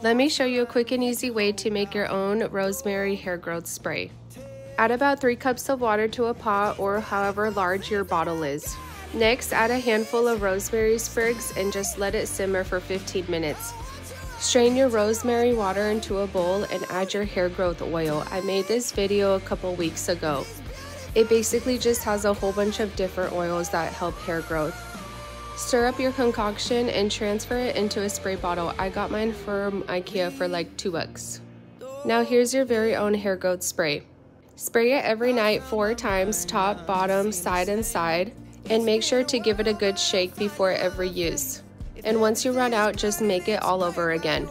Let me show you a quick and easy way to make your own rosemary hair growth spray. Add about 3 cups of water to a pot or however large your bottle is. Next, add a handful of rosemary sprigs and just let it simmer for 15 minutes. Strain your rosemary water into a bowl and add your hair growth oil. I made this video a couple weeks ago. It basically just has a whole bunch of different oils that help hair growth. Stir up your concoction and transfer it into a spray bottle. I got mine from Ikea for like two bucks. Now here's your very own hair growth spray. Spray it every night four times, top, bottom, side, and side, and make sure to give it a good shake before every use. And once you run out, just make it all over again.